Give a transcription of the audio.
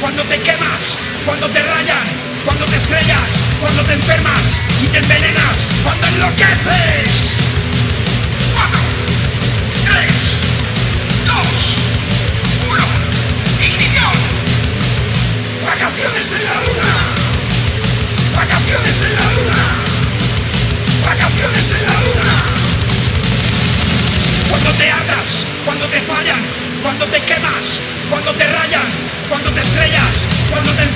cuando te quemas, cuando te rayan, cuando te estrellas, cuando te enfermas, si te envenenas, cuando enloqueces. Cuatro, tres, dos, uno, ignición. Vacaciones en la luna. Vacaciones en la luna. Vacaciones en la luna. Cuando te ardas, cuando te fallan, quemas, cuando te rayan, cuando te estrellas, cuando te